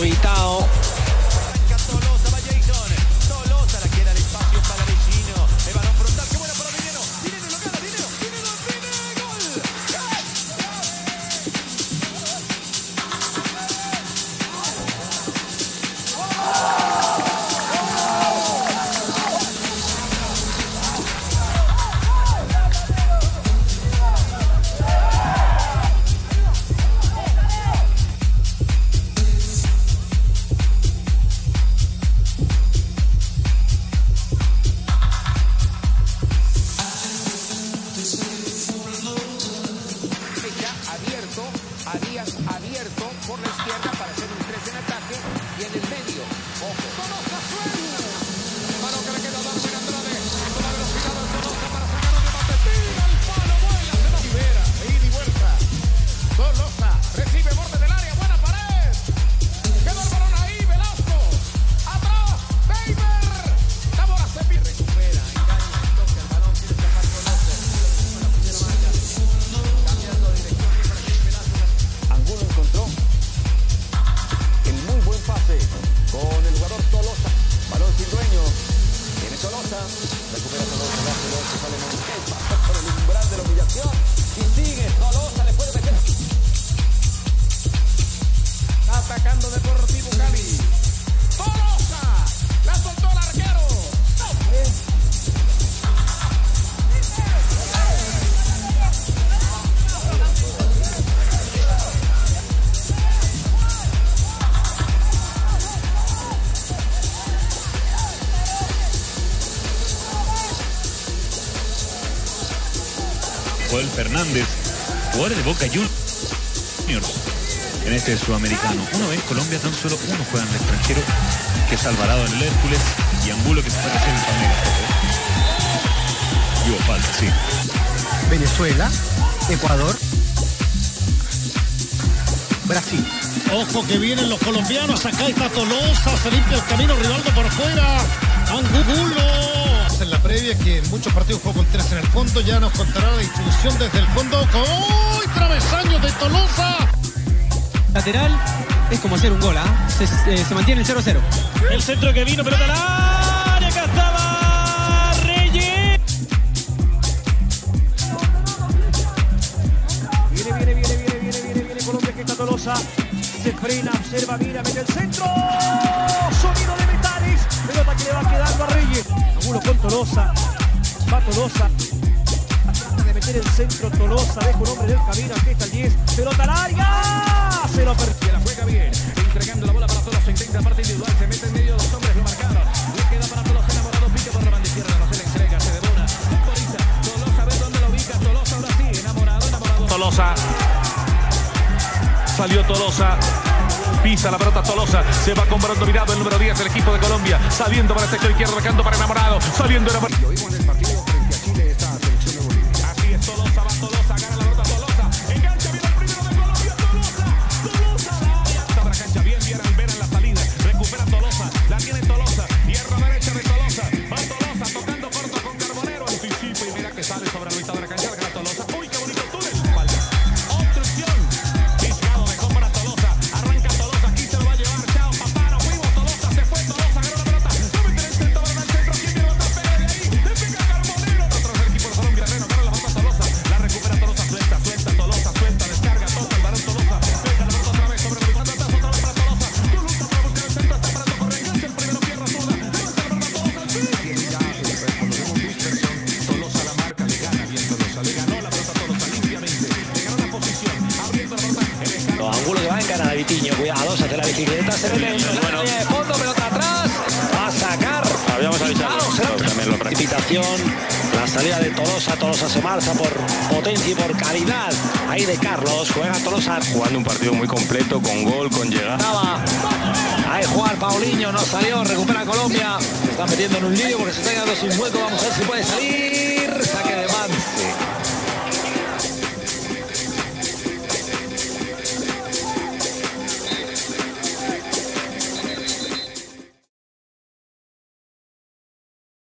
Vitao. Para hacer un 3 en ataque. Y en el medio. Ojo. Joel Fernández, jugadores de Boca Juniors en este sudamericano. Una vez Colombia tan solo uno juega en el extranjero, que es Alvarado en el Hércules y Angulo que se a hacer el Palmeiras. Hubo falta, sí. Venezuela, Ecuador, Brasil. Ojo que vienen los colombianos, acá está Tolosa, se limpia el camino, Rivaldo por fuera, Angulo. En la previa que en muchos partidos jugó con tres en el fondo, ya nos contará la distribución desde el fondo. ¡Uy! Travesaño de Tolosa. Lateral es como hacer un gol, ¿ah? Se, eh, se mantiene el 0-0. El centro que vino, pelota al área, acá estaba Reyes. Viene, viene, viene, viene, viene, viene, viene Colombia que está Tolosa. Se frena, observa, mira, mete el centro. Sonido de. Pelota que le va quedando a Reyes. Angulo con Tolosa. Va Tolosa. Trata de meter el centro Tolosa. Deja un hombre del camino. Aquí está el 10. Pelota larga. Se lo perdió. La juega bien. Entregando la bola para Tolosa. Intenta parte individual. Se mete en medio. Dos hombres lo marcaron. Le queda para Tolosa enamorado. Pica por la banda izquierda. No se le entrega. Se devora. Tolosa ve dónde lo ubica. Tolosa ahora sí. Enamorado, enamorado. Tolosa. Salió Tolosa. Pisa la pelota Tolosa. Se va con Brando Mirado, el número 10 del equipo de Colombia. Saliendo para el sector izquierdo, marcando para enamorado. Saliendo enamorado. De Vitiño. Cuidado, se hace la bicicleta. Se mete en de fondo, pelota atrás. Va a sacar. Habíamos avisado. También lo. La salida de Tolosa. Tolosa se marcha por potencia y por calidad. Ahí de Carlos. Juega Tolosa. Jugando un partido muy completo, con gol, con llegada. Ahí Juan Paulinho no salió, recupera Colombia. Se está metiendo en un lío porque se está quedando sin hueco. Vamos a ver si puede salir.